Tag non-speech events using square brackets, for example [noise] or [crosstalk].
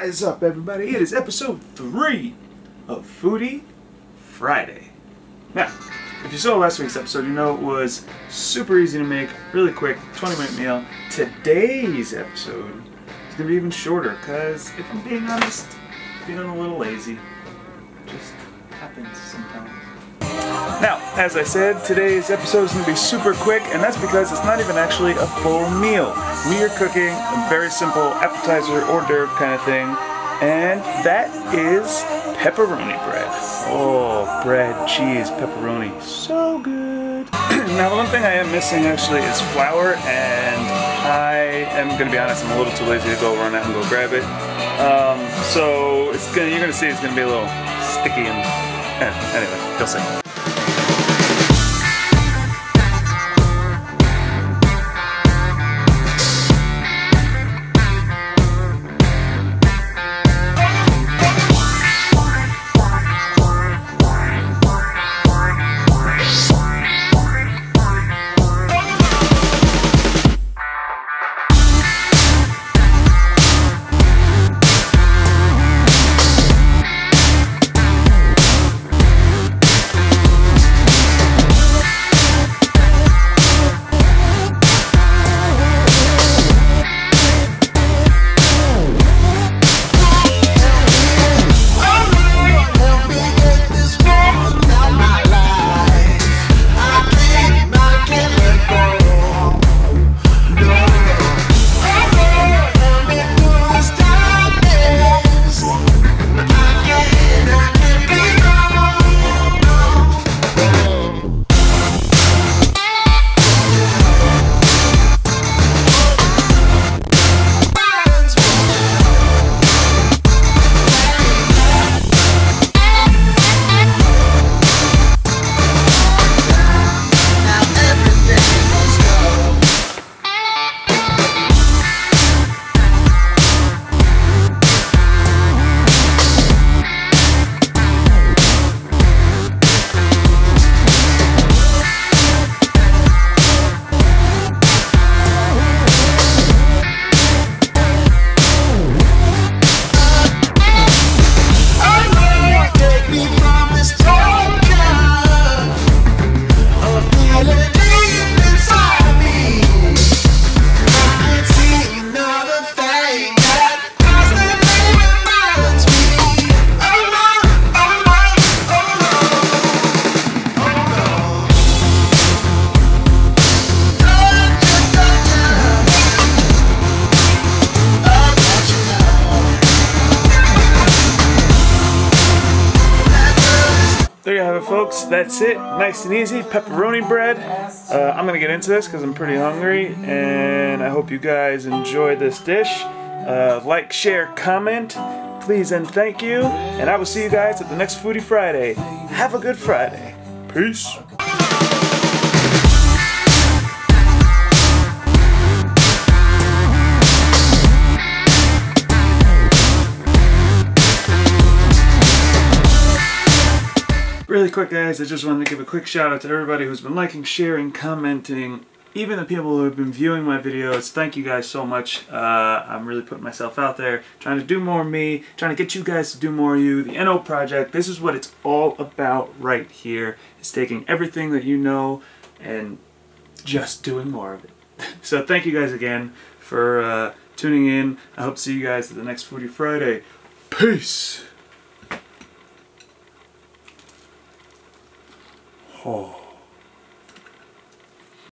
What is up, everybody? It is episode 3 of Foodie Friday. Now, if you saw last week's episode, you know it was super easy to make, really quick, 20 minute meal. Today's episode is going to be even shorter because, if I'm being honest, feeling a little lazy. Just happens sometimes. Now, as I said, today's episode is going to be super quick, and that's because it's not even actually a full meal. We are cooking a very simple appetizer hors d'oeuvre kind of thing, and that is pepperoni bread. Oh, bread, cheese, pepperoni, so good. [clears throat] now, the one thing I am missing actually is flour, and I am going to be honest, I'm a little too lazy to go run out and go grab it. Um, so it's gonna, you're going to see it's going to be a little sticky and eh, anyway, you'll see. There you have it, folks. That's it. Nice and easy. Pepperoni bread. Uh, I'm to get into this because I'm pretty hungry, and I hope you guys enjoy this dish. Uh, like, share, comment, please, and thank you. And I will see you guys at the next Foodie Friday. Have a good Friday. Peace. Really quick, guys, I just wanted to give a quick shout out to everybody who's been liking, sharing, commenting, even the people who have been viewing my videos. Thank you guys so much. Uh, I'm really putting myself out there, trying to do more me, trying to get you guys to do more you. The NO Project, this is what it's all about right here. It's taking everything that you know and just doing more of it. [laughs] so thank you guys again for uh, tuning in. I hope to see you guys at the next Foodie Friday. Peace! Oh.